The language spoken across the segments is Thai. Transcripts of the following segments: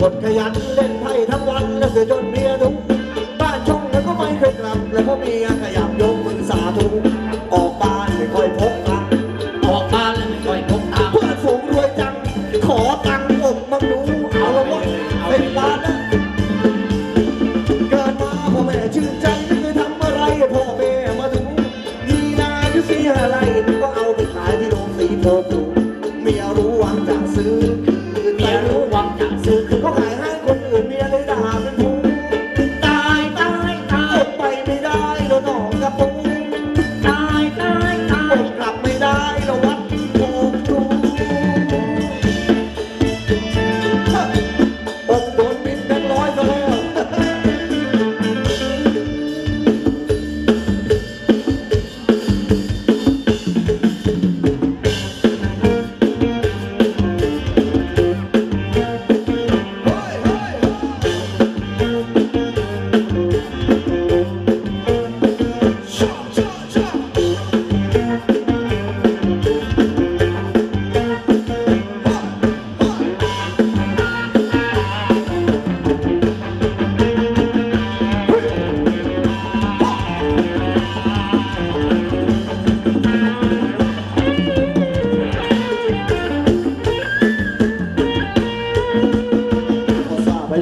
คนขยันเล่นไพ่ทั้งวันและเสียจนเมียทุกบ้านช่องแล้วก็ไม่เคยกลับ และพ่อเมียขยับยกมือสาธุออกบ้านไม่ค่อยพบตังออกบ้านแล้วไม่ค่อยพบตังเพื่อนฝูงรวยจัง ขอตังค์ผมมังรู้เอาละวะเป็นบ้านนะเกิดมาพ่อแม่ชื่นใจไม่เคยทำอะไรพ่อแม่มาถึงยีนาจะเสียอะไรก็เอาไปขายที่โรงสีโพตุเมียรู้ว่งจากซื้อ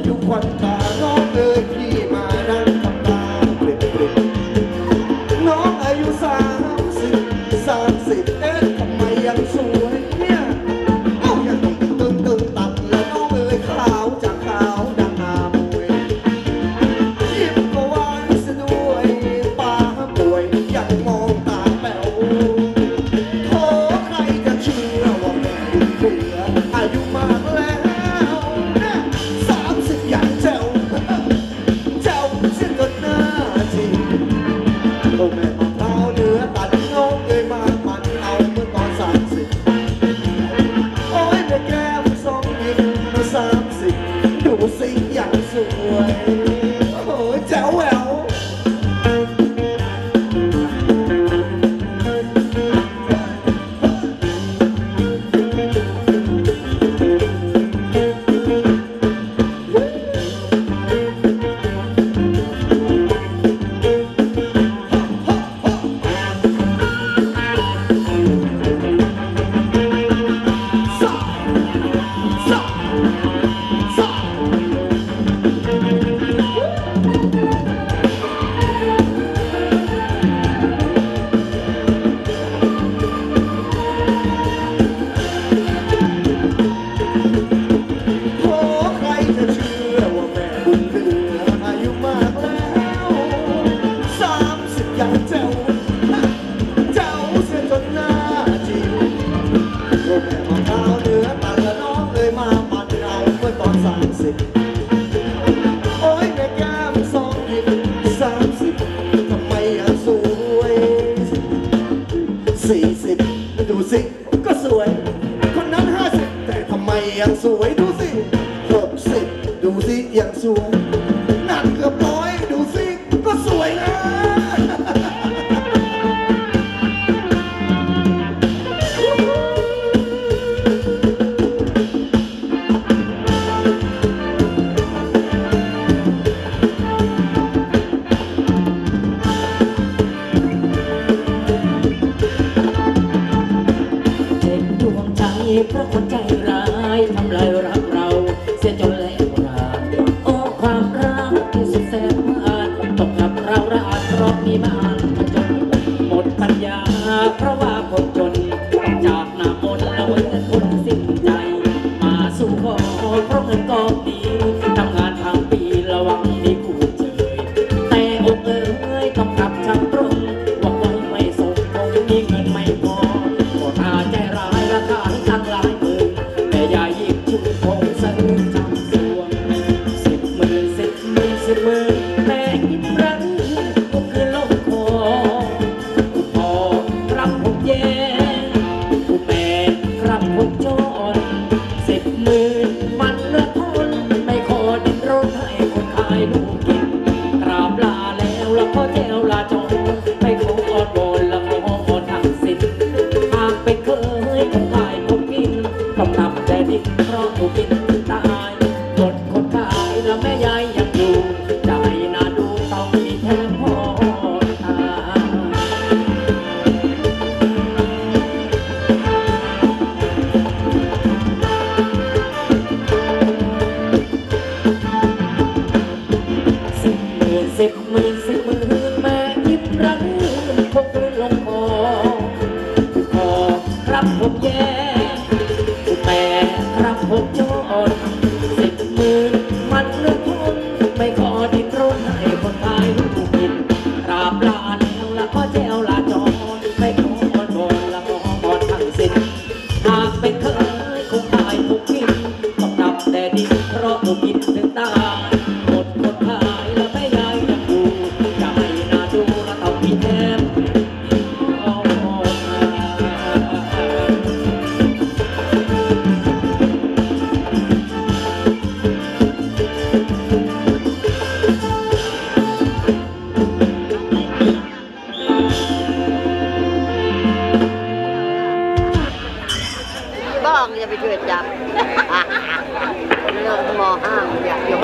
Eu what gotta tell.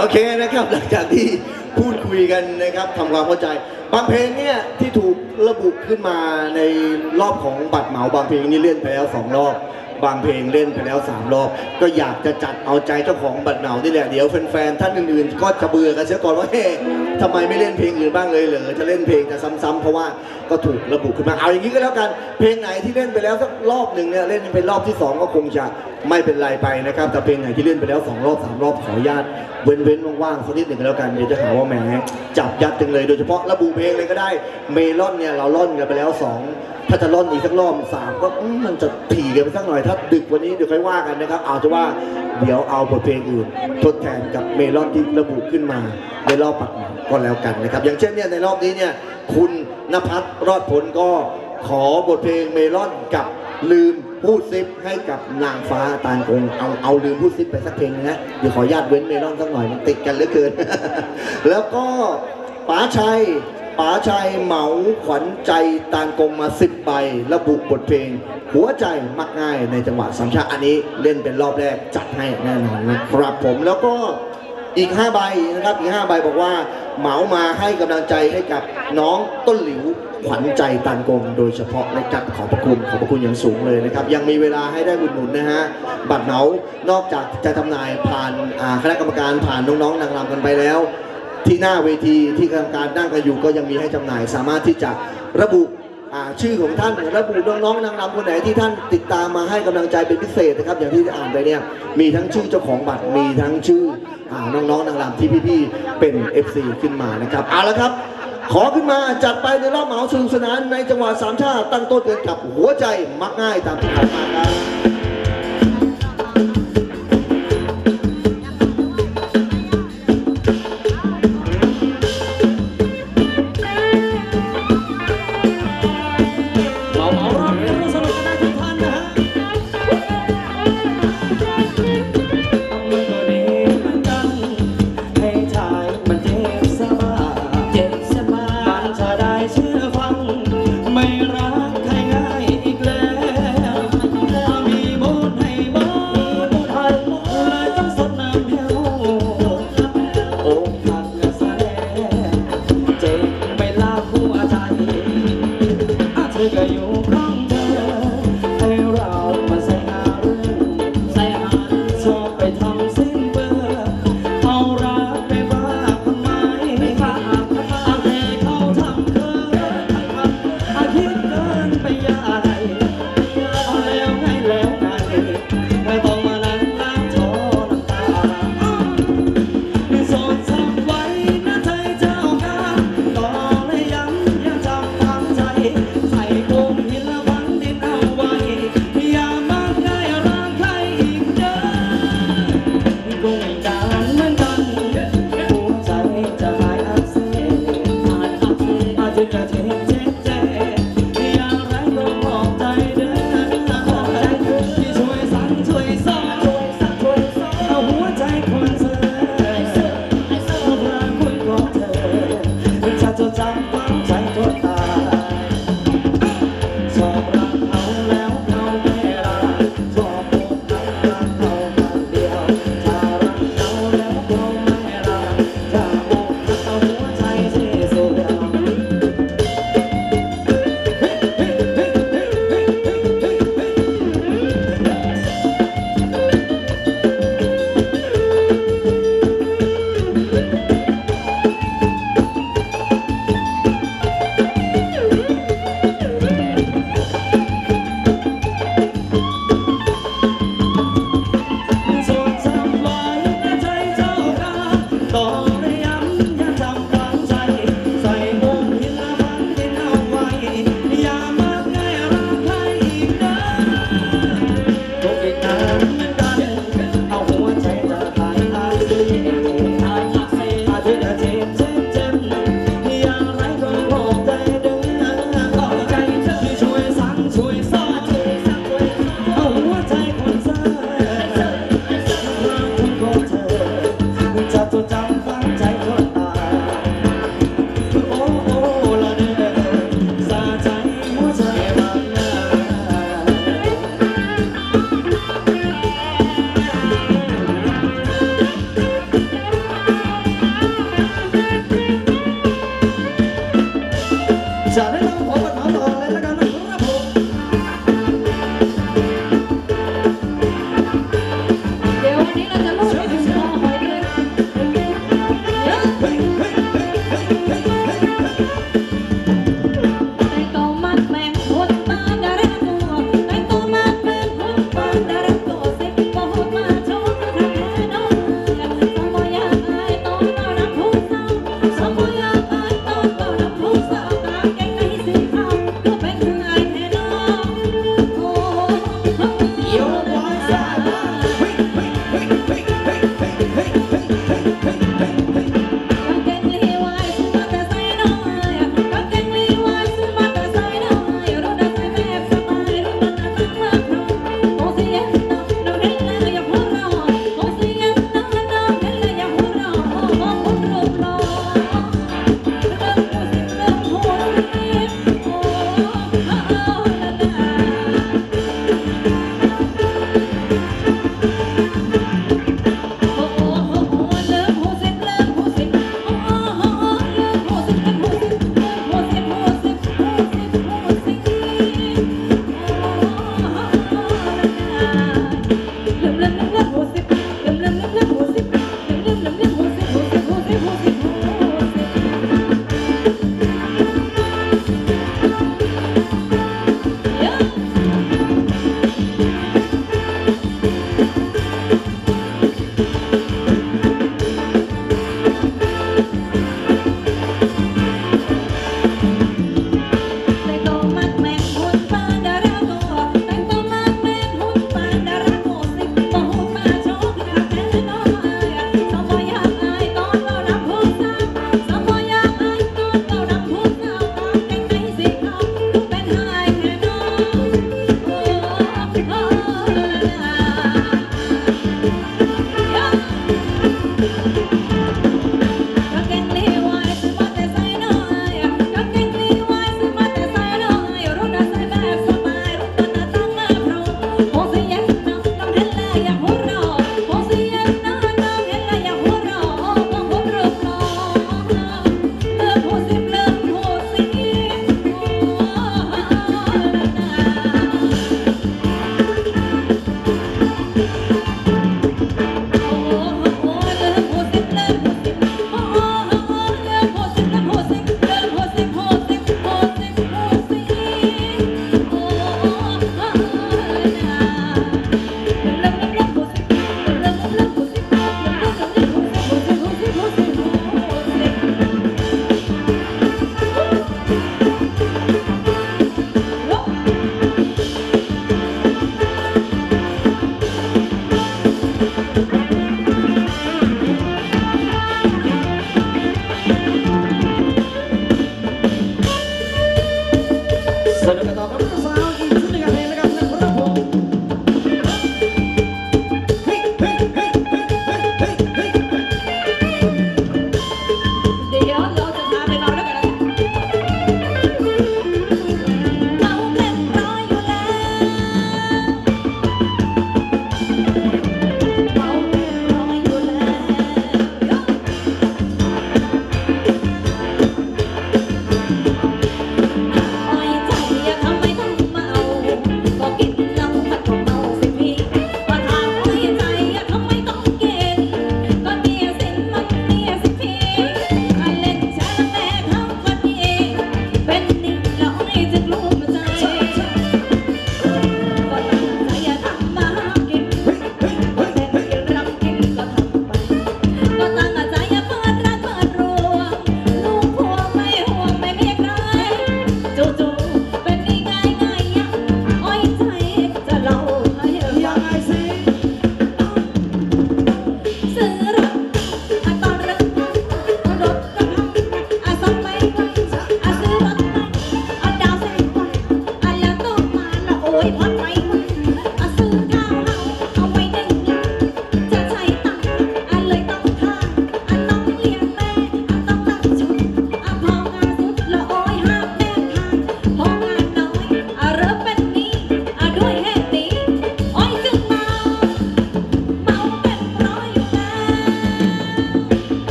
โอเคนะครับหลังจากที่พูดคุยกันนะครับทำความเข้าใจ บางเพลงเนี่ยที่ถูกระบุขึ้นมาในรอบของบัตรเหมาบางเพลงนี่เลื่อนไปแล้วสองรอบ บางเพลงเล่นไปแล้วสามรอบ ก็อยากจะจัดเอาใจเจ้าของบัตรเหมานี่แหละเดี๋ยวแฟนๆท่านอื่นๆ ก็จะเบื่อกันเสียก่อนว่าเฮ้ทำไมไม่เล่นเพลงอื่นบ้างเลยเหรอจะเล่นเพลงแต่ซ้ำๆเพราะว่าก็ถูกระบุขึ้นมาเอาอย่างนี้ก็แล้วกัน เพลงไหนที่เล่นไปแล้วสักรอบหนึ่งเนี่ยเล่นเป็นรอบที่สองก็คงจะไม่เป็นไรไปนะครับแต่เพลงไหนที่เล่นไปแล้วสองรอบสามรอบขออนุญาตเว้นเว้นๆว่างๆสักนิดหนึ่งก็แล้วกันเดี๋ยวจะหาว่าแหมจับยัดจังเลย โดยเฉพาะระบุเพลงเลยก็ได้เมลอนเนี่ยเราล่อนกันไปแล้วสอง ถ้าจะล่อนอีกสักรอบสามก็อืมมันจะถี่กันไปสักหน่อย ถ้าดึกวันนี้เดี๋ยวค่อยว่ากันนะครับ เอาจะว่าเดี๋ยวเอาบทเพลงอื่นทดแทนกับเมลอนที่ระบุขึ้นมาในรอบปักหมุดก็แล้วกันนะครับ อย่างเช่นเนี่ยในรอบนี้เนี่ยคุณนภัสรอดผลก็ขอบทเพลงเมลอนกับลืมพูดซิปให้กับนางฟ้าตาลคงเอาเอาลืมพูดซิปไปสักเพลงนะเดี๋ยวขออนุญาตเว้นเมลอนสักหน่อยมันติดกันเหลือเกิน แล้วก็ป๋าชัย ป๋าชัยเหมาขวัญใจตาลกงมาสิบใบระบุบทเพลง หัวใจมักง่ายในจังหวะสามชาอันนี้เล่นเป็นรอบแรกจัดให้แน่นอนนะครับผมแล้วก็อีก 5 ใบนะครับอีก 5 ใบบอกว่า เหมามาให้กำลังใจให้กับน้องต้นหลิวขวัญใจตันกงโดยเฉพาะนะครับขอบพระคุณขอบพระคุณอย่างสูงเลยนะครับ ยังมีเวลาให้ได้อุดหนุนนะฮะบัตรเหมานอกจากจะจำหน่ายผ่านคณะกรรมการผ่านน้องๆนางรำกันไปแล้ว ที่หน้าเวทีที่กรรมการนั่งกันอยู่ก็ยังมีให้จำหน่าย สามารถที่จะระบุชื่อของท่านระบุน้องๆนางรำคนไหนที่ท่านติดตามมาให้กำลังใจเป็นพิเศษนะครับ อย่างที่อ่านไปเนี่ยมีทั้งชื่อเจ้าของบัตรมีทั้งชื่ออน้องๆนางรำที่พี่ๆเป็น FC ขึ้นมานะครับเอาละครับ ขอขึ้นมาจัดไปในรอบเหมาสนุกสนานในจังหวัดสามชาติตั้งต้นเกันกับหัวใจมักง่ายตามที่ผ่านมาครับ regañó.